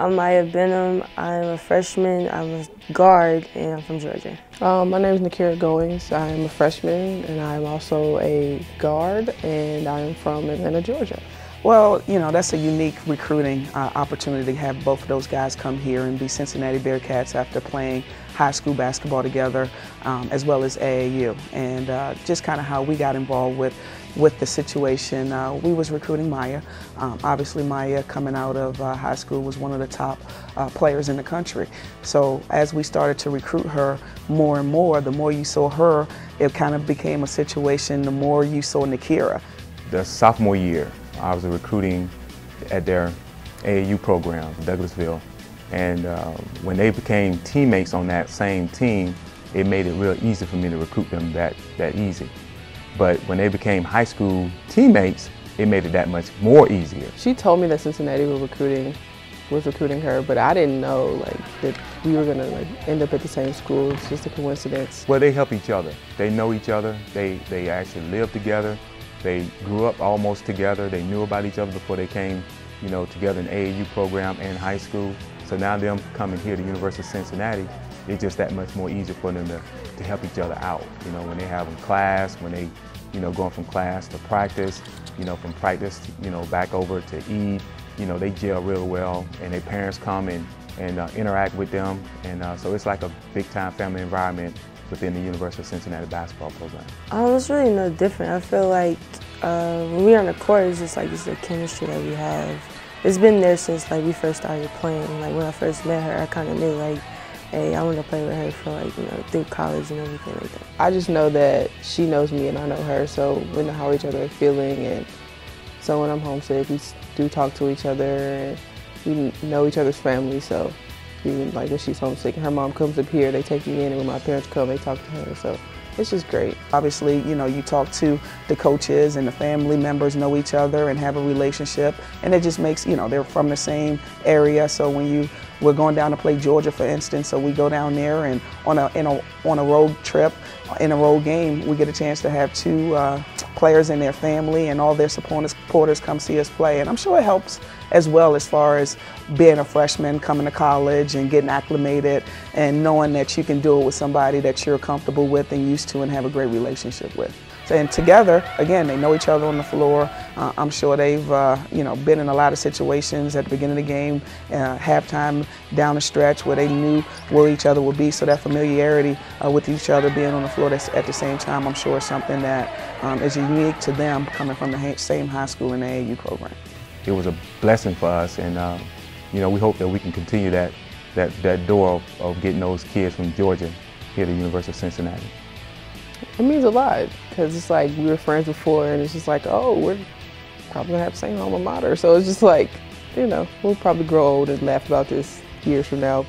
I'm Maya Benham. I'm a freshman. I'm a guard, and I'm from Georgia. Um, my name is Nikira Goings. I am a freshman, and I'm also a guard, and I am from Atlanta, Georgia. Well, you know, that's a unique recruiting uh, opportunity to have both of those guys come here and be Cincinnati Bearcats after playing high school basketball together, um, as well as AAU. And uh, just kind of how we got involved with with the situation. Uh, we was recruiting Maya. Um, obviously, Maya coming out of uh, high school was one of the top uh, players in the country. So as we started to recruit her more and more, the more you saw her, it kind of became a situation. The more you saw Nikira. The sophomore year, I was recruiting at their AAU program, Douglasville. And uh, when they became teammates on that same team, it made it real easy for me to recruit them that, that easy. But when they became high school teammates, it made it that much more easier. She told me that Cincinnati was recruiting was recruiting her, but I didn't know like that we were gonna like end up at the same school. It's just a coincidence. Well, they help each other. They know each other. They they actually live together. They grew up almost together. They knew about each other before they came, you know, together in AAU program and high school. So now them coming here to University of Cincinnati, it's just that much more easier for them to, to help each other out. You know, when they have in class, when they, you know, going from class to practice, you know, from practice, you know, back over to eat, you know, they gel real well and their parents come and, and uh, interact with them. And uh, so it's like a big time family environment within the University of Cincinnati basketball program? Um, it's really no different. I feel like uh, when we're on the court, it's just like it's the chemistry that we have. It's been there since like we first started playing. Like when I first met her, I kind of knew like, hey, I want to play with her for like you know through college and everything like that. I just know that she knows me and I know her, so we know how each other are feeling, and so when I'm homesick, we do talk to each other, and we know each other's family, so even like when she's homesick and her mom comes up here, they take me in, and when my parents come, they talk to her. So it's just great. Obviously, you know, you talk to the coaches and the family members know each other and have a relationship, and it just makes, you know, they're from the same area. So when you we're going down to play Georgia, for instance, so we go down there and on a, a on a road trip, in a road game, we get a chance to have two uh, players and their family and all their supporters, supporters come see us play. And I'm sure it helps as well as far as being a freshman, coming to college and getting acclimated and knowing that you can do it with somebody that you're comfortable with and used to and have a great relationship with. And together, again, they know each other on the floor. Uh, I'm sure they've, uh, you know, been in a lot of situations at the beginning of the game, uh, halftime, down the stretch, where they knew where each other would be. So that familiarity uh, with each other, being on the floor at the same time, I'm sure is something that um, is unique to them coming from the same high school and AAU program. It was a blessing for us, and um, you know, we hope that we can continue that that that door of, of getting those kids from Georgia here to the University of Cincinnati. It means a lot because it's like we were friends before, and it's just like, oh, we're probably gonna have the same alma mater. So it's just like, you know, we'll probably grow old and laugh about this years from now.